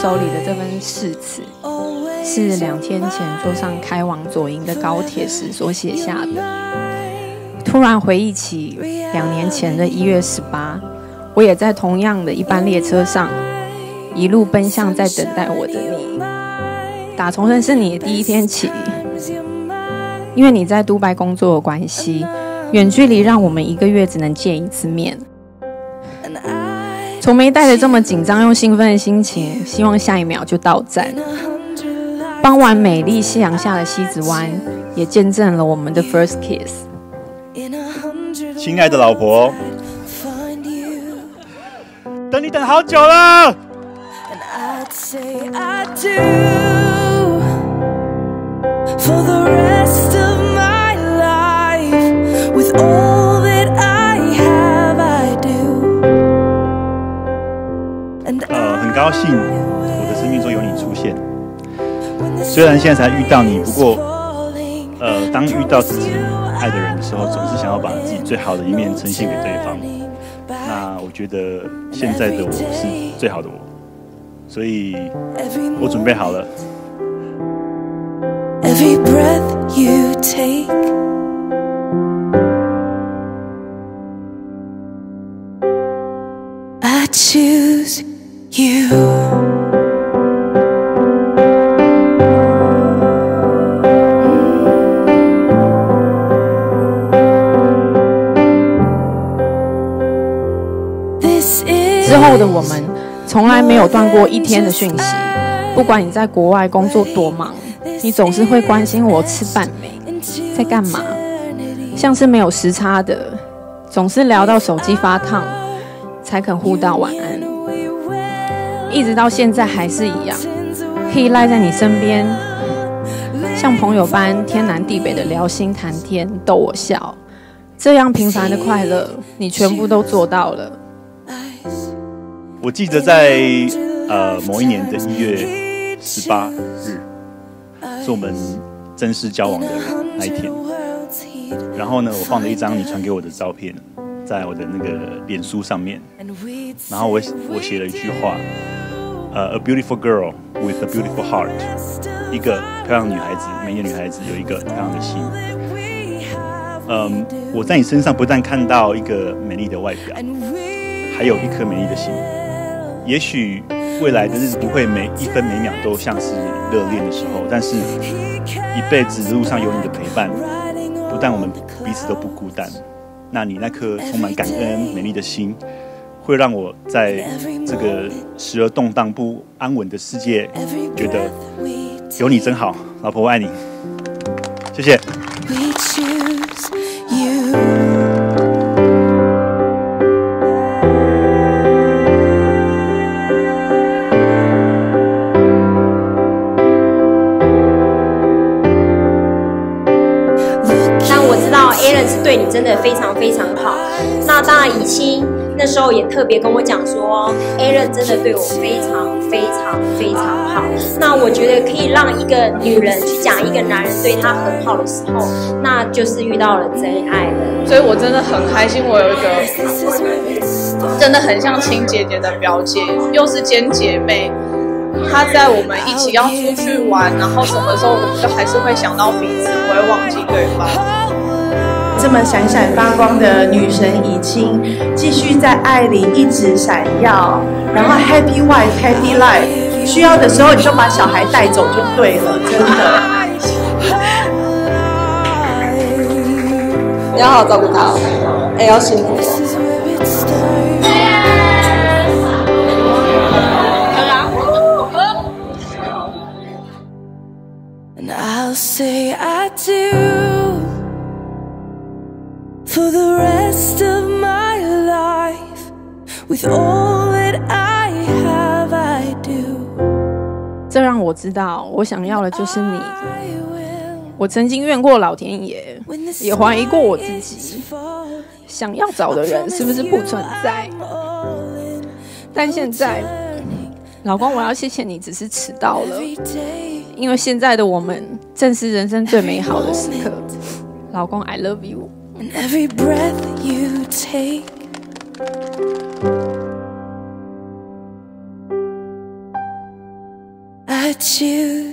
手里的这份誓词，是两天前坐上开往左营的高铁时所写下的。突然回忆起两年前的一月十八，我也在同样的一班列车上，一路奔向在等待我的你。打从认识你的第一天起，因为你在杜拜工作的关系，远距离让我们一个月只能见一次面。从没带着这么紧张又兴奋的心情，希望下一秒就到站。傍晚美丽夕阳下的西子湾，也见证了我们的 first kiss。亲爱的老婆，等你等好久了。呃，很高兴我的生命中有你出现。虽然现在才遇到你，不过，呃，当遇到自己。爱的人的时候，总是想要把自己最好的一面呈现给对方。那我觉得现在的我是最好的我，所以我准备好了。之后的我们从来没有断过一天的讯息，不管你在国外工作多忙，你总是会关心我吃饭没，在干嘛，像是没有时差的，总是聊到手机发烫才肯互道晚，一直到现在还是一样，可以赖在你身边，像朋友般天南地北的聊心谈天，逗我笑，这样平凡的快乐，你全部都做到了。我记得在呃某一年的一月十八日，是我们正式交往的那一天。然后呢，我放了一张你传给我的照片，在我的那个脸书上面。然后我我写了一句话，呃，A beautiful girl with a beautiful heart，一个漂亮女孩子，美丽女孩子有一个漂亮的心。嗯，我在你身上不但看到一个美丽的外表，还有一颗美丽的心。也许未来的日子不会每一分每秒都像是热恋的时候，但是一辈子路上有你的陪伴，不但我们彼此都不孤单。那你那颗充满感恩美丽的心，会让我在这个时而动荡不安稳的世界，觉得有你真好，老婆我爱你，谢谢但我知道 a 伦是。对你真的非常非常好。那当然，以清那时候也特别跟我讲说，Aaron 真的对我非常非常非常好。那我觉得可以让一个女人去讲一个男人对她很好的时候，那就是遇到了真爱了。所以我真的很开心，我有一个真的很像亲姐姐的表姐，又是兼姐妹。她在我们一起要出去玩，然后什么时候我们都还是会想到彼此，不会忘记对方。这么闪闪发光的女神已经，继续在爱里一直闪耀，然后 Happy Wife Happy Life，需要的时候你就把小孩带走就对了，真的。你要好好照顾他，哎，要辛苦哦。For the rest of my life. With all that i have i do. 这让我知道我想要的就是你。我曾经怨过老天爷也怀疑过我自己。想要找的人是不是不存在？但现在老公我要谢谢你只是迟到了。因为现在的我们正是人生最美好的时刻。老公 i love you And every breath you take. I choose